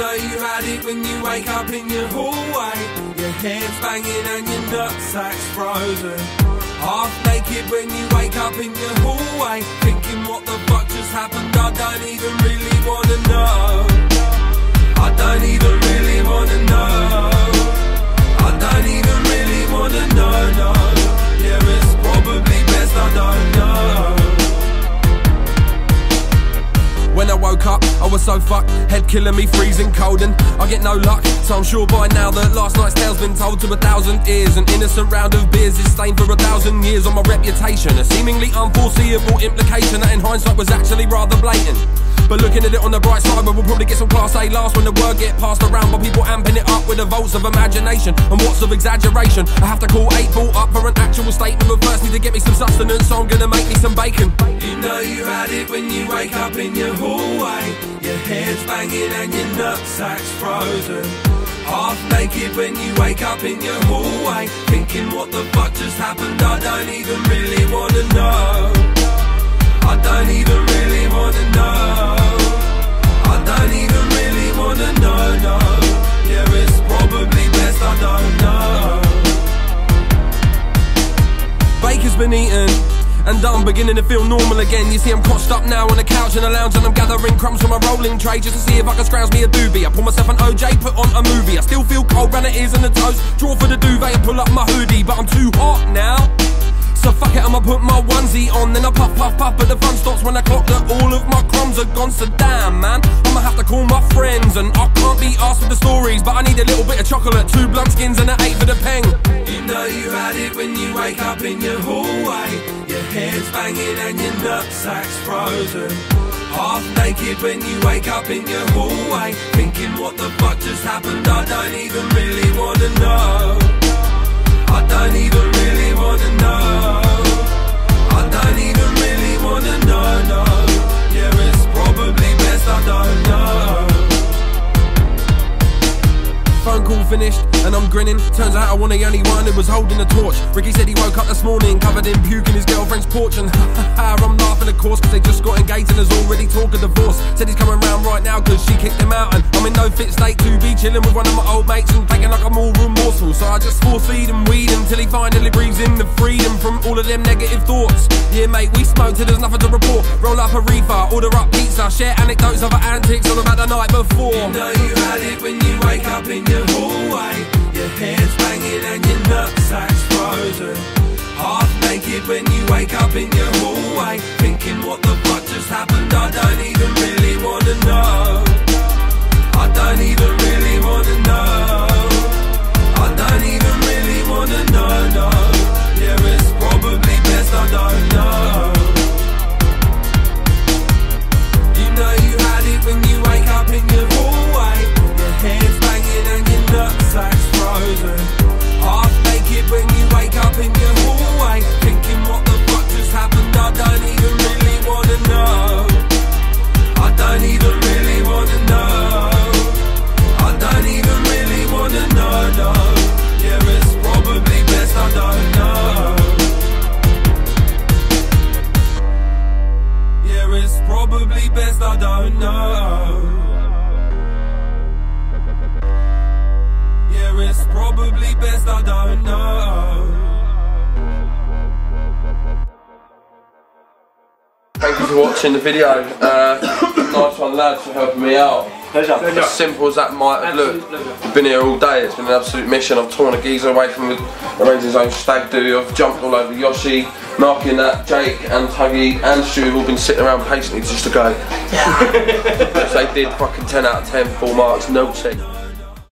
know you had it when you wake up in your hallway. Your head's banging and your nutsack's frozen. Half naked when you wake up in your hallway. Thinking what the fuck just happened, I don't even really wanna know. So fucked, head killing me, freezing cold, and I get no luck. So I'm sure by now that last night's tale's been told to a thousand ears. An innocent round of beers is stained for a thousand years on my reputation. A seemingly unforeseeable implication that in hindsight was actually rather blatant. But looking at it on the bright side, we'll probably get some class A last when the word get passed around by people amping it up with the volts of imagination and what's of exaggeration. I have to call eight ball up for an actual statement, but first need to get me some sustenance, so I'm gonna make me some bacon. You know you had it when you wake up in your hallway. Your head's banging and your nutsack's frozen. Half naked when you wake up in your hallway. Thinking what the fuck just happened, I don't even really wanna know. I don't even really wanna know. Been eaten and done, beginning to feel normal again. You see, I'm crossed up now on the couch in the lounge, and I'm gathering crumbs from a rolling tray just to see if I can scrounge me a doobie. I pull myself an OJ, put on a movie. I still feel cold round the ears and the toes. Draw for the duvet and pull up my hoodie, but I'm too hot now. So fuck it, I'ma put my onesie on, then I puff, puff, puff, but the fun stops when I clock that all of my crumbs are gone. So damn, man, I'ma have to call my friends, and I can't be asked for the stories, but I need a little bit of chocolate, two blunt skins, and an eight for the peng. You know you had it when you wake up in your hallway. Banging and your nutsack's frozen. Half naked when you wake up in your hallway. Thinking what the fuck just happened, I don't even really wanna know. I don't even Phone call finished, and I'm grinning. Turns out I wasn't the only one who was holding the torch. Ricky said he woke up this morning covered in puke in his girlfriend's porch, and I'm laughing, of course, because they just got engaged and there's already talk of divorce. Said he's coming round right now because she kicked him out, and I'm in no fit state to be chilling with one of my old mates and thinking remorseful. So I just force feed him weed until he finally breathes in the freedom from all of them negative thoughts. Yeah, mate, we smoke till there's nothing to report. Roll up a reefer, order up pizza, share anecdotes of our antics all about the night before. You know you had it when you wake up in your hallway. Your head's banging and your nutsack's frozen. Half naked when you wake up in your hallway. Thinking what the fuck just happened, I don't even don't know. Yeah, it's probably best I don't know. Thank you for watching the video. Uh, nice one, lads, for helping me out. Pleasure. As simple as that might have looked. I've been here all day, it's been an absolute mission. I've torn a geezer away from arranging his own stag do. I've jumped all over Yoshi, Marky and that, Jake and Tuggy and Stu have all been sitting around patiently just to go. Yeah. they did fucking 10 out of 10, full marks, no check.